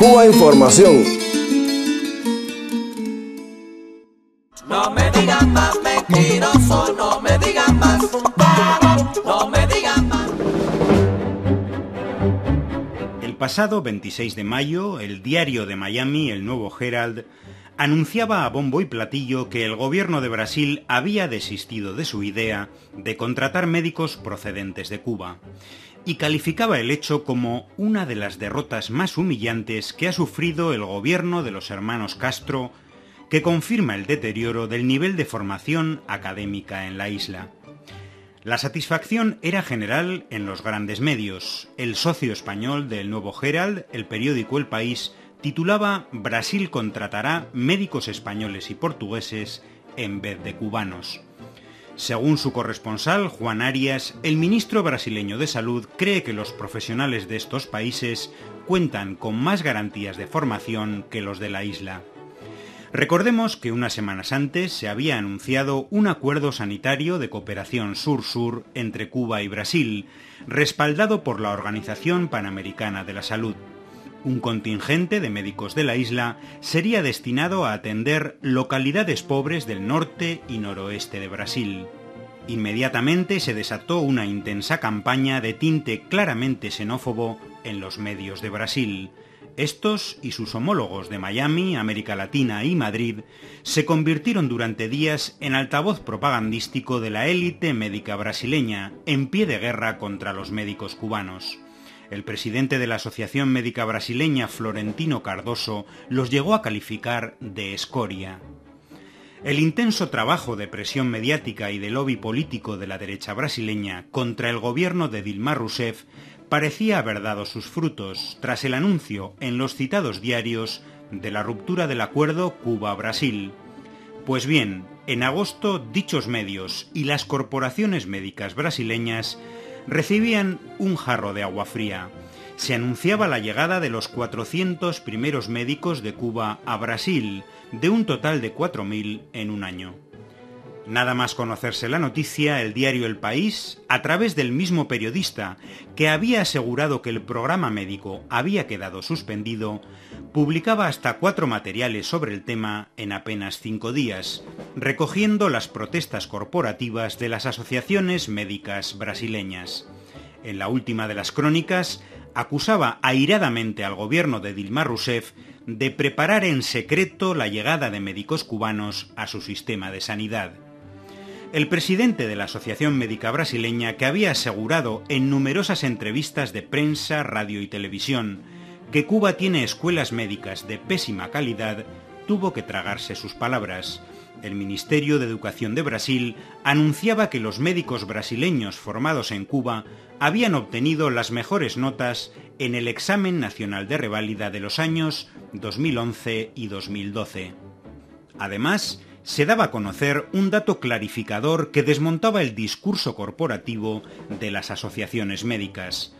Cuba Información. No me digan más mentiroso, no me digan más, no me digan más. El pasado 26 de mayo, el diario de Miami, el Nuevo Herald, anunciaba a bombo y platillo que el gobierno de Brasil había desistido de su idea de contratar médicos procedentes de Cuba y calificaba el hecho como una de las derrotas más humillantes que ha sufrido el gobierno de los hermanos Castro, que confirma el deterioro del nivel de formación académica en la isla. La satisfacción era general en los grandes medios. El socio español del Nuevo Herald, el periódico El País, titulaba Brasil contratará médicos españoles y portugueses en vez de cubanos. Según su corresponsal, Juan Arias, el ministro brasileño de Salud cree que los profesionales de estos países cuentan con más garantías de formación que los de la isla. Recordemos que unas semanas antes se había anunciado un acuerdo sanitario de cooperación sur-sur entre Cuba y Brasil, respaldado por la Organización Panamericana de la Salud. Un contingente de médicos de la isla sería destinado a atender localidades pobres del norte y noroeste de Brasil. Inmediatamente se desató una intensa campaña de tinte claramente xenófobo en los medios de Brasil. Estos y sus homólogos de Miami, América Latina y Madrid se convirtieron durante días en altavoz propagandístico de la élite médica brasileña, en pie de guerra contra los médicos cubanos. El presidente de la Asociación Médica Brasileña, Florentino Cardoso, los llegó a calificar de escoria. El intenso trabajo de presión mediática y de lobby político de la derecha brasileña contra el gobierno de Dilma Rousseff parecía haber dado sus frutos tras el anuncio en los citados diarios de la ruptura del acuerdo Cuba-Brasil. Pues bien, en agosto dichos medios y las corporaciones médicas brasileñas recibían un jarro de agua fría. Se anunciaba la llegada de los 400 primeros médicos de Cuba a Brasil, de un total de 4.000 en un año. Nada más conocerse la noticia, el diario El País, a través del mismo periodista que había asegurado que el programa médico había quedado suspendido, publicaba hasta cuatro materiales sobre el tema en apenas cinco días, recogiendo las protestas corporativas de las asociaciones médicas brasileñas. En la última de las crónicas, acusaba airadamente al gobierno de Dilma Rousseff de preparar en secreto la llegada de médicos cubanos a su sistema de sanidad. El presidente de la Asociación Médica Brasileña, que había asegurado en numerosas entrevistas de prensa, radio y televisión que Cuba tiene escuelas médicas de pésima calidad, tuvo que tragarse sus palabras. El Ministerio de Educación de Brasil anunciaba que los médicos brasileños formados en Cuba habían obtenido las mejores notas en el examen nacional de reválida de los años 2011 y 2012. Además, se daba a conocer un dato clarificador que desmontaba el discurso corporativo de las asociaciones médicas.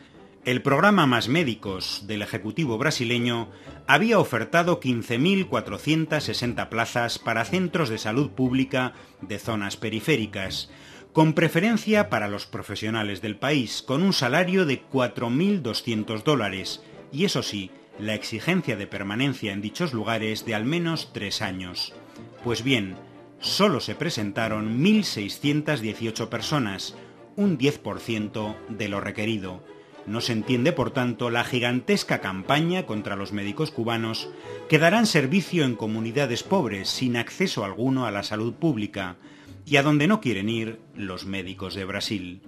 El programa Más Médicos del Ejecutivo brasileño había ofertado 15.460 plazas para centros de salud pública de zonas periféricas, con preferencia para los profesionales del país, con un salario de 4.200 dólares, y eso sí, la exigencia de permanencia en dichos lugares de al menos tres años. Pues bien, solo se presentaron 1.618 personas, un 10% de lo requerido. No se entiende, por tanto, la gigantesca campaña contra los médicos cubanos que darán servicio en comunidades pobres sin acceso alguno a la salud pública y a donde no quieren ir los médicos de Brasil.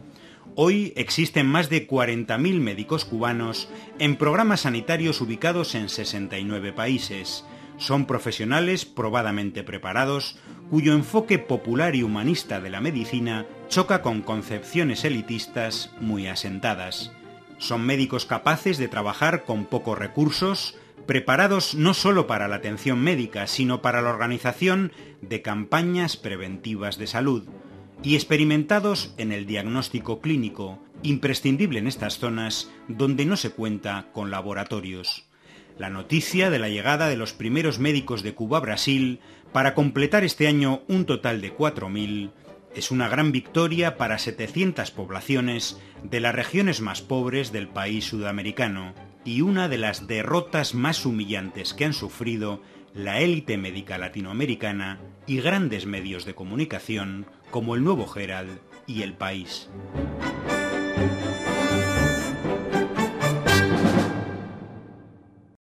Hoy existen más de 40.000 médicos cubanos en programas sanitarios ubicados en 69 países, son profesionales probadamente preparados cuyo enfoque popular y humanista de la medicina choca con concepciones elitistas muy asentadas. Son médicos capaces de trabajar con pocos recursos, preparados no solo para la atención médica, sino para la organización de campañas preventivas de salud, y experimentados en el diagnóstico clínico, imprescindible en estas zonas donde no se cuenta con laboratorios. La noticia de la llegada de los primeros médicos de Cuba a Brasil para completar este año un total de 4.000 es una gran victoria para 700 poblaciones de las regiones más pobres del país sudamericano. y una de las derrotas más humillantes que han sufrido la élite médica latinoamericana y grandes medios de comunicación como el Nuevo Herald y El País.